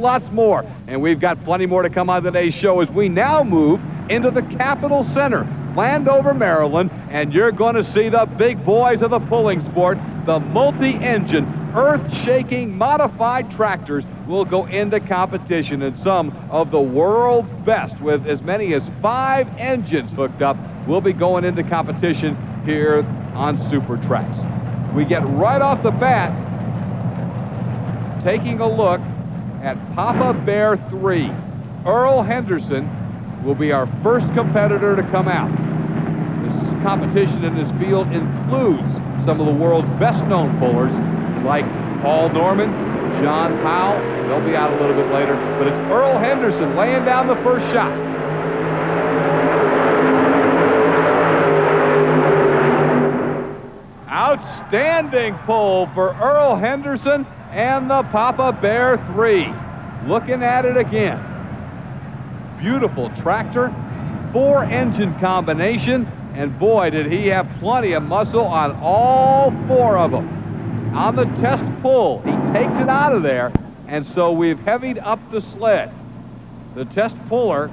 lots more. And we've got plenty more to come on today's show as we now move into the Capital Center, Landover, Maryland, and you're going to see the big boys of the pulling sport, the multi-engine, earth-shaking modified tractors will go into competition and some of the world's best with as many as five engines hooked up will be going into competition here on Super Tracks. We get right off the bat taking a look at Papa Bear 3. Earl Henderson will be our first competitor to come out. This competition in this field includes some of the world's best known pullers like Paul Norman, John Powell. They'll be out a little bit later. But it's Earl Henderson laying down the first shot. Outstanding pull for Earl Henderson and the Papa Bear 3. Looking at it again. Beautiful tractor, four engine combination, and boy, did he have plenty of muscle on all four of them. On the test pull, he takes it out of there, and so we've heavied up the sled. The test puller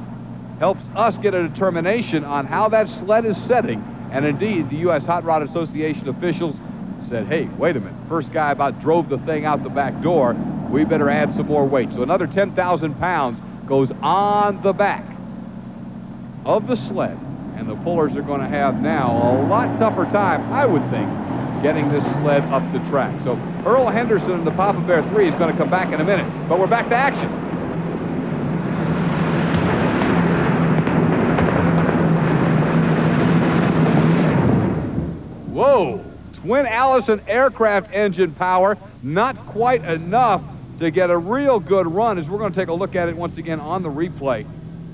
helps us get a determination on how that sled is setting, and indeed, the U.S. Hot Rod Association officials said, hey, wait a minute, first guy about drove the thing out the back door, we better add some more weight. So another 10,000 pounds goes on the back of the sled. And the pullers are going to have now a lot tougher time, I would think, getting this sled up the track. So Earl Henderson and the Papa Bear 3 is going to come back in a minute. But we're back to action. Twin Allison aircraft engine power, not quite enough to get a real good run as we're going to take a look at it once again on the replay.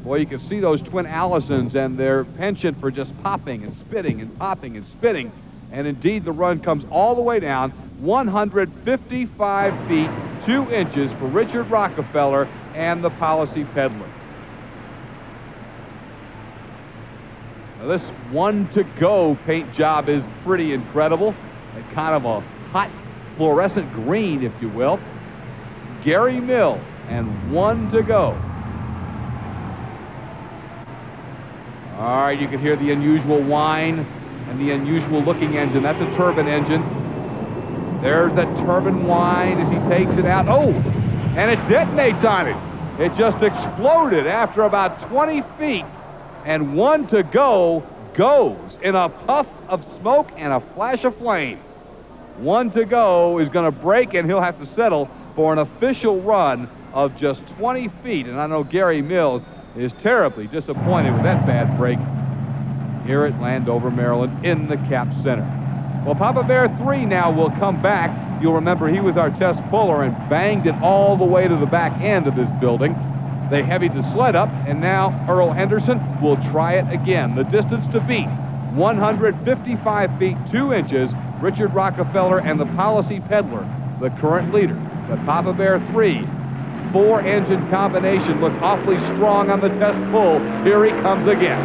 Boy, you can see those twin Allisons and their penchant for just popping and spitting and popping and spitting. And indeed, the run comes all the way down 155 feet, 2 inches for Richard Rockefeller and the Policy Peddler. Now, this one-to-go paint job is pretty incredible. And kind of a hot fluorescent green, if you will. Gary Mill and one to go. All right, you can hear the unusual whine and the unusual looking engine. That's a turbine engine. There's that turbine whine as he takes it out. Oh, and it detonates on it. It just exploded after about 20 feet. And one to go goes in a puff of smoke and a flash of flame. One to go is going to break, and he'll have to settle for an official run of just 20 feet. And I know Gary Mills is terribly disappointed with that bad break here at Landover, Maryland in the Cap Center. Well, Papa Bear 3 now will come back. You'll remember he was our test puller and banged it all the way to the back end of this building. They heavied the sled up, and now Earl Henderson will try it again. The distance to beat, 155 feet, 2 inches. Richard Rockefeller and the Policy Peddler, the current leader. The Papa Bear 3 four-engine combination looked awfully strong on the test pull. Here he comes again.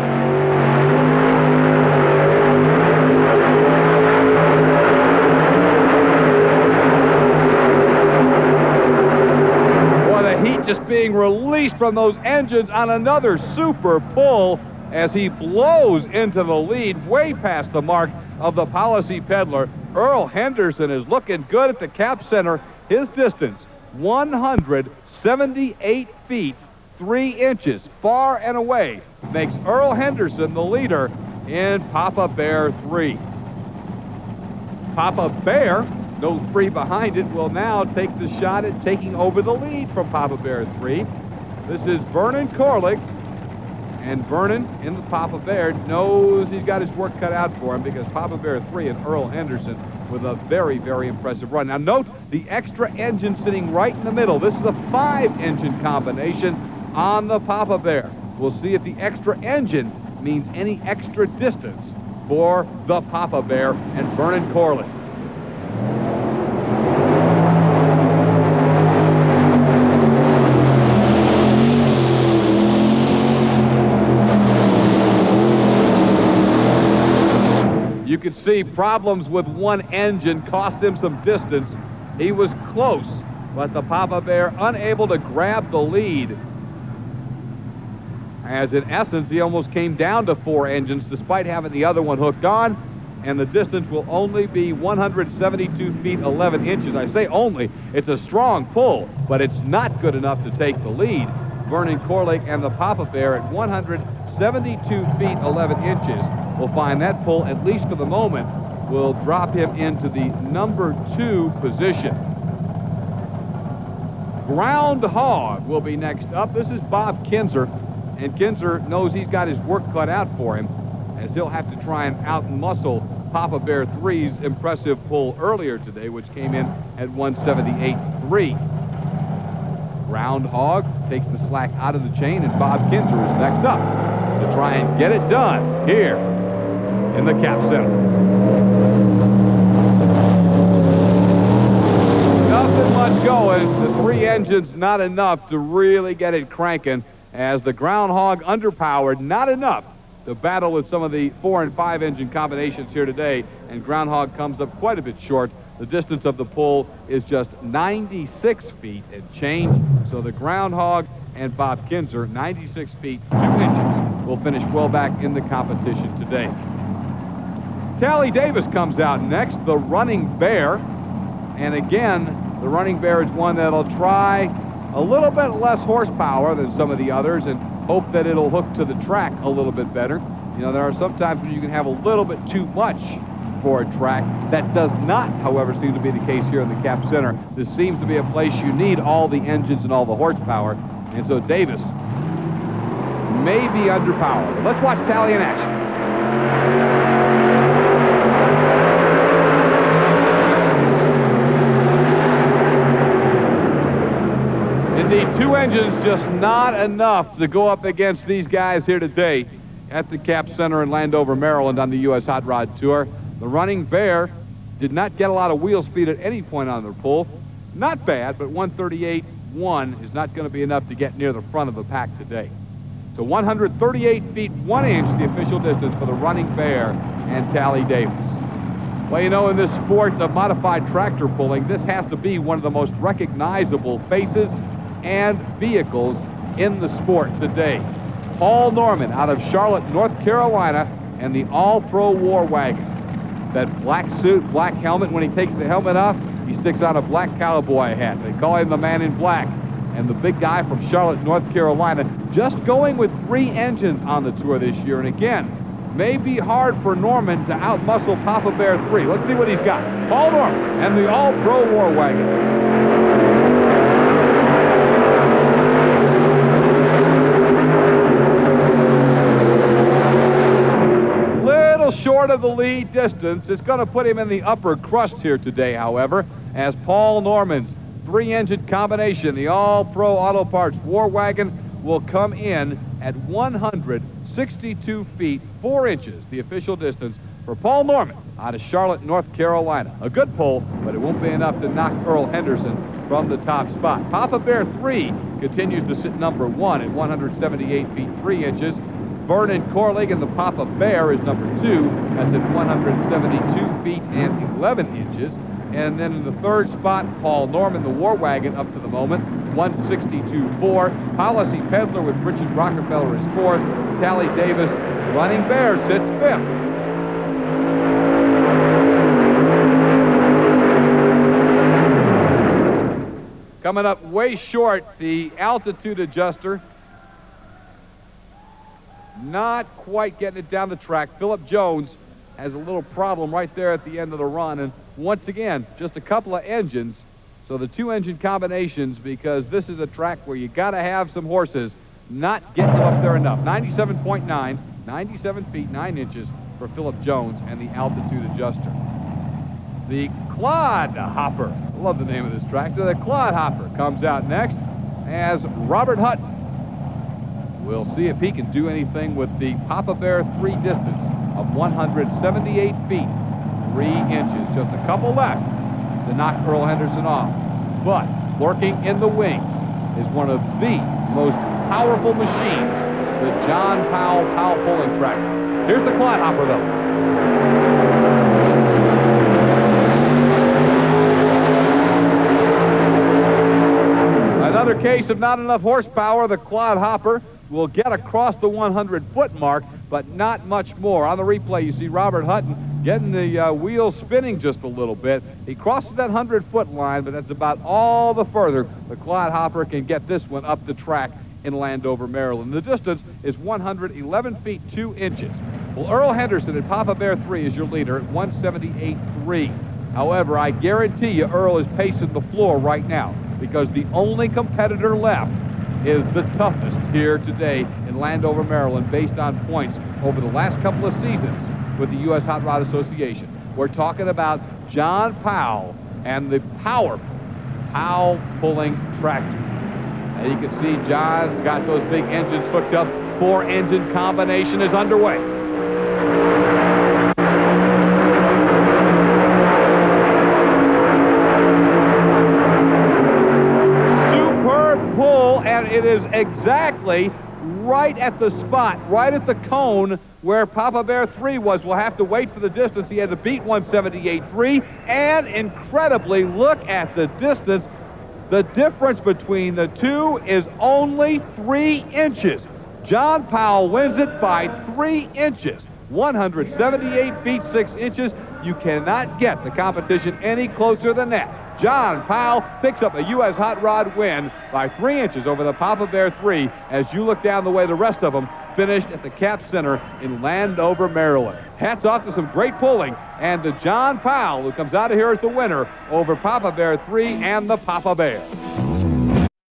Boy, the heat just being released from those engines on another super pull as he blows into the lead way past the mark of the policy peddler. Earl Henderson is looking good at the cap center. His distance, 178 feet, 3 inches, far and away, makes Earl Henderson the leader in Papa Bear 3. Papa Bear, no three behind it, will now take the shot at taking over the lead from Papa Bear 3. This is Vernon Corlick, and Vernon in the Papa Bear knows he's got his work cut out for him because Papa Bear 3 and Earl Henderson with a very, very impressive run. Now note the extra engine sitting right in the middle. This is a five-engine combination on the Papa Bear. We'll see if the extra engine means any extra distance for the Papa Bear and Vernon Corlick. You could see problems with one engine cost him some distance. He was close, but the Papa Bear unable to grab the lead. As in essence, he almost came down to four engines despite having the other one hooked on. And the distance will only be 172 feet 11 inches. I say only, it's a strong pull, but it's not good enough to take the lead. Vernon Corlake and the Papa Bear at 172 feet 11 inches will find that pull, at least for the moment, will drop him into the number two position. Groundhog will be next up. This is Bob Kinser, and Kinser knows he's got his work cut out for him as he'll have to try and outmuscle Papa Bear 3's impressive pull earlier today, which came in at 178.3. Groundhog takes the slack out of the chain, and Bob Kinser is next up to try and get it done here in the Cap Center. Nothing much going. The three engines not enough to really get it cranking as the Groundhog underpowered, not enough to battle with some of the four and five engine combinations here today, and Groundhog comes up quite a bit short. The distance of the pull is just 96 feet and change. So the Groundhog and Bob Kinser, 96 feet, 2 inches, will finish well back in the competition today. Tally Davis comes out next, the running bear. And again, the running bear is one that'll try a little bit less horsepower than some of the others and hope that it'll hook to the track a little bit better. You know, there are some times when you can have a little bit too much for a track. That does not, however, seem to be the case here in the Cap Center. This seems to be a place you need all the engines and all the horsepower. And so Davis may be underpowered. Let's watch Tally in action. Indeed, two engines just not enough to go up against these guys here today at the Cap Center in Landover, Maryland on the U.S. Hot Rod Tour. The Running Bear did not get a lot of wheel speed at any point on their pull. Not bad, but 138.1 is not going to be enough to get near the front of the pack today. So 138 feet 1 inch, the official distance for the Running Bear and Tally Davis. Well, you know, in this sport of modified tractor pulling, this has to be one of the most recognizable faces and vehicles in the sport today. Paul Norman out of Charlotte, North Carolina, and the All-Pro War Wagon. That black suit, black helmet, when he takes the helmet off, he sticks on a black cowboy hat. They call him the man in black. And the big guy from Charlotte, North Carolina, just going with three engines on the tour this year. And again, may be hard for Norman to outmuscle Papa Bear 3. Let's see what he's got. Paul Norman and the All-Pro War Wagon. Short of the lead distance. It's going to put him in the upper crust here today, however, as Paul Norman's three-engine combination, the All-Pro Auto Parts War Wagon, will come in at 162 feet 4 inches, the official distance for Paul Norman out of Charlotte, North Carolina. A good pull, but it won't be enough to knock Earl Henderson from the top spot. Papa Bear 3 continues to sit number one at 178 feet 3 inches. Vernon Corlake and the Papa Bear is number two. That's at 172 feet and 11 inches. And then in the third spot, Paul Norman, the War Wagon, up to the moment, 162.4. Policy Peddler with Richard Rockefeller is fourth. Tally Davis, Running Bear, sits fifth. Coming up way short, the altitude adjuster not quite getting it down the track. Philip Jones has a little problem right there at the end of the run. And once again, just a couple of engines. So the two engine combinations, because this is a track where you got to have some horses, not getting up there enough. 97.9, 97 feet, 9 inches for Philip Jones and the altitude adjuster. The Clodhopper, I love the name of this tractor, the Clodhopper comes out next as Robert Hutton We'll see if he can do anything with the Papa Bear 3 distance of 178 feet, 3 inches. Just a couple left to knock Earl Henderson off. But lurking in the wings is one of the most powerful machines, the John Powell Powell pulling tractor. Here's the Clodhopper, though. Another case of not enough horsepower. The clodhopper will get across the 100-foot mark, but not much more. On the replay, you see Robert Hutton getting the uh, wheels spinning just a little bit. He crosses that 100-foot line, but that's about all the further the clodhopper can get this one up the track in Landover, Maryland. The distance is 111 feet 2 inches. Well, Earl Henderson at Papa Bear 3 is your leader at 178.3. However, I guarantee you Earl is pacing the floor right now because the only competitor left is the toughest here today in Landover, Maryland, based on points over the last couple of seasons with the U.S. Hot Rod Association. We're talking about John Powell and the powerful Powell pulling tractor. Now you can see John's got those big engines hooked up. Four engine combination is underway. and it is exactly right at the spot, right at the cone where Papa Bear 3 was. We'll have to wait for the distance. He had to beat 178.3, and incredibly, look at the distance. The difference between the two is only three inches. John Powell wins it by three inches. 178 feet 6 inches. You cannot get the competition any closer than that. John Powell picks up a U.S. Hot Rod win by three inches over the Papa Bear 3 as you look down the way the rest of them finished at the Cap Center in Landover, Maryland. Hats off to some great pulling and to John Powell who comes out of here as the winner over Papa Bear 3 and the Papa Bear.